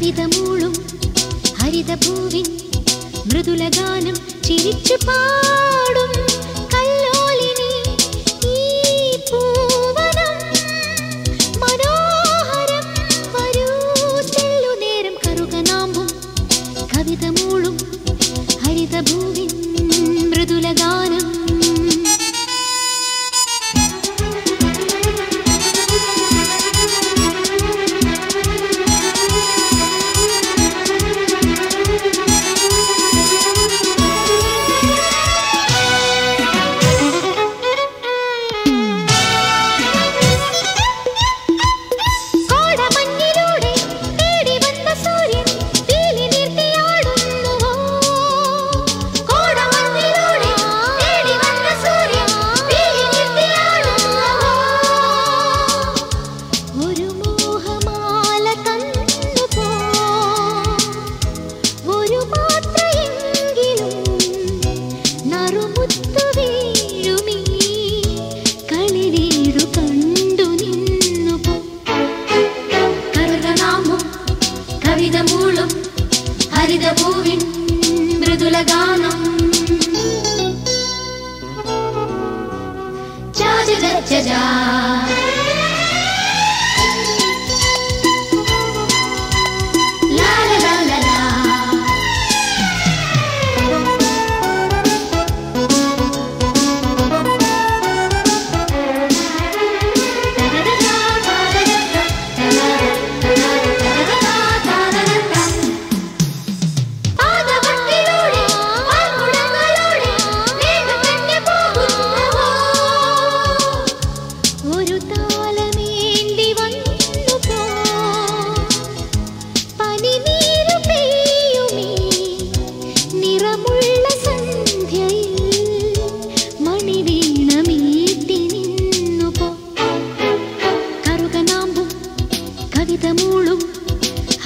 കവിതമൂളും ഹരിതഭൂവിൻ മൃദുലഗാനം ചിരിച്ചു പാടും. കല്ലോലിനി ഈ പൂവനം മനോഹരം നേരം കവിതമൂളും मूलु हरिद भूमि मृदुलगानम्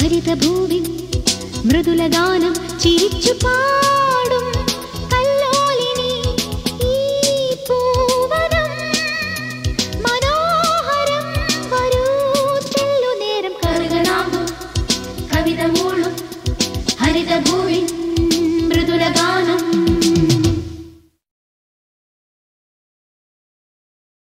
भरितभूमि मृदुलगानं चिरिचुपा